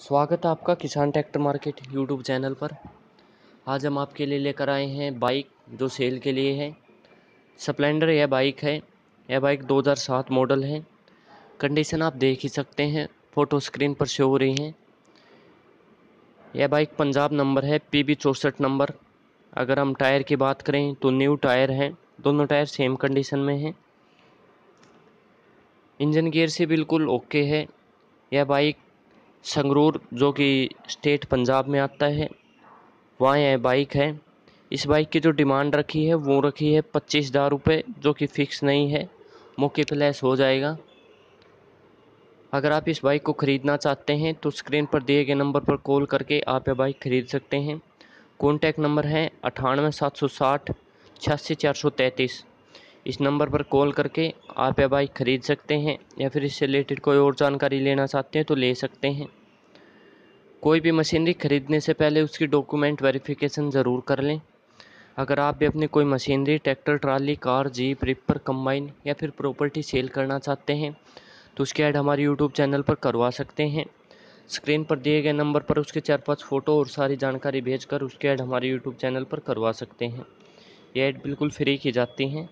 स्वागत है आपका किसान ट्रैक्टर मार्केट यूट्यूब चैनल पर। आज हम आपके लिए लेकर आए हैं बाइक जो सेल के लिए है। स्प्लेंडर यह बाइक है। यह बाइक 2007 मॉडल है। कंडीशन आप देख ही सकते हैं। फ़ोटो स्क्रीन पर शो हो रही हैं। यह बाइक पंजाब नंबर है। पी बी चौंसठ नंबर अगर हम टायर की बात करें तो न्यू टायर हैं। दोनों टायर सेम कंडीशन में हैं। इंजन गियर से बिल्कुल ओके है। यह बाइक संगरूर, जो कि स्टेट पंजाब में आता है, वहाँ यह बाइक है। इस बाइक की जो डिमांड रखी है, वो रखी है पच्चीस हज़ार रुपये, जो कि फ़िक्स नहीं है। मौके पर लेस हो जाएगा। अगर आप इस बाइक को ख़रीदना चाहते हैं तो स्क्रीन पर दिए गए नंबर पर कॉल करके आप यह बाइक ख़रीद सकते हैं। कॉन्टैक्ट नंबर है अठानवे सात सौ साठ, छियासी चार सौ तैंतीस। इस नंबर पर कॉल करके आप यह बाइक ख़रीद सकते हैं या फिर इससे रिलेटेड कोई और जानकारी लेना चाहते हैं तो ले सकते हैं। कोई भी मशीनरी ख़रीदने से पहले उसकी डॉक्यूमेंट वेरिफिकेशन ज़रूर कर लें। अगर आप भी अपनी कोई machinery, tractor, trolley, car, jeep, reaper, combine या फिर प्रॉपर्टी सेल करना चाहते हैं तो उसकी ऐड हमारे यूट्यूब चैनल पर करवा सकते हैं। स्क्रीन पर दिए गए नंबर पर उसके चार पाँच फ़ोटो और सारी जानकारी भेजकर उसके ऐड हमारे यूट्यूब चैनल पर करवा सकते हैं। ये ऐड बिल्कुल फ्री की जाती हैं।